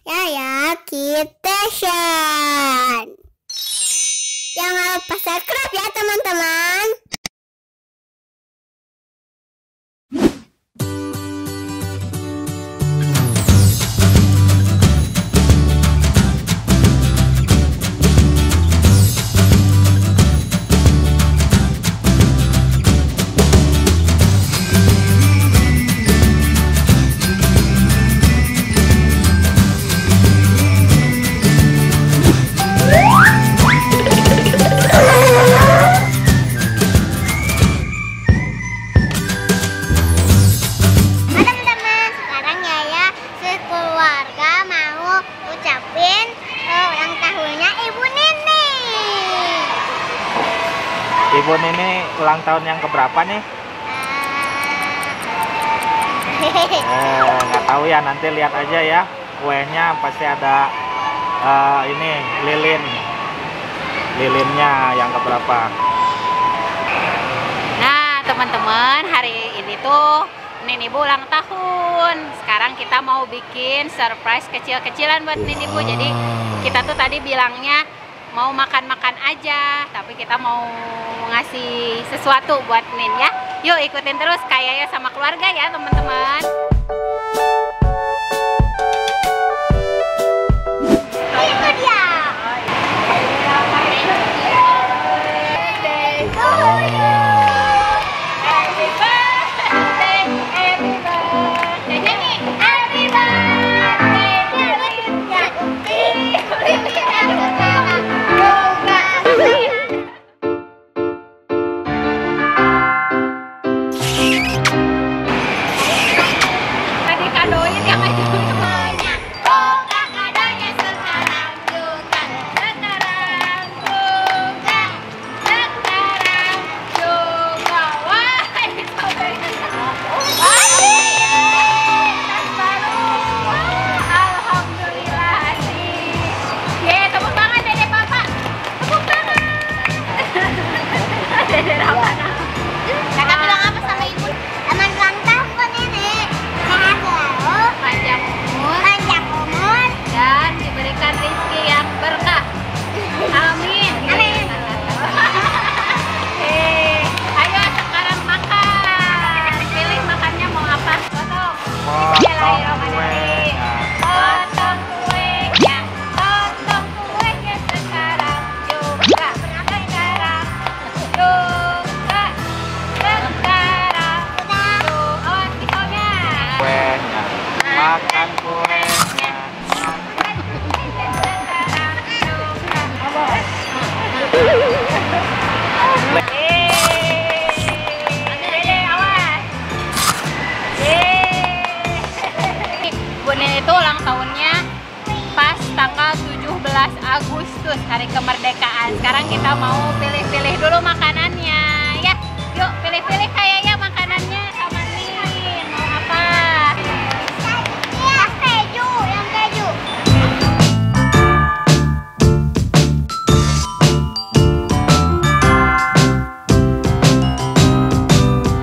Yaya Kitchen. Jangan lupa subscribe ya teman-teman. Ibu Nini ulang tahun yang keberapa nih? Eh, nggak tahu ya, nanti lihat aja ya. Kuenya pasti ada eh, ini lilin, lilinnya yang keberapa? Nah, teman-teman, hari ini tuh Nini Bu ulang tahun. Sekarang kita mau bikin surprise kecil-kecilan buat Nini Bu. Jadi kita tuh tadi bilangnya mau makan-makan aja, tapi kita mau ngasih sesuatu buat Nin ya. Yuk ikutin terus kayak ya sama keluarga ya, teman-teman. Sekarang kita mau pilih-pilih dulu makanannya. Ya, yuk pilih-pilih kayaknya makanannya sama Nin. Mau apa? Yang keju, yang keju.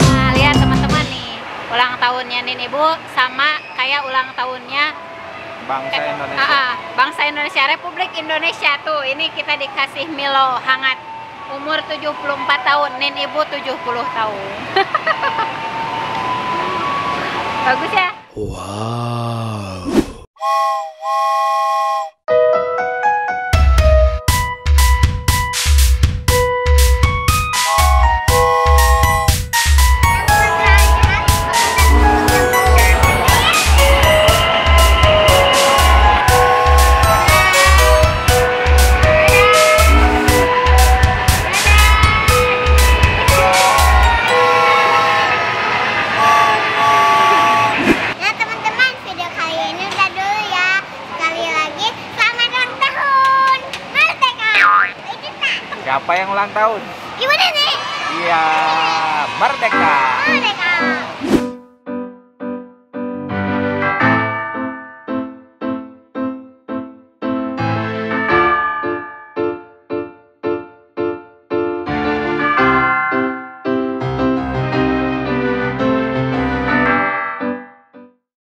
Nah, lihat teman-teman nih, ulang tahunnya Nin Ibu sama kayak ulang tahunnya Bangsa eh, Indonesia. ah, ah, bangsa Indonesia, Republik Indonesia tuh. Ini kita dikasih Milo hangat. Umur 74 tahun, Nin Ibu 70 tahun. Bagus ya? Nah Siapa yang ulang tahun? Ibu Nenek Iya, merdeka. Merdeka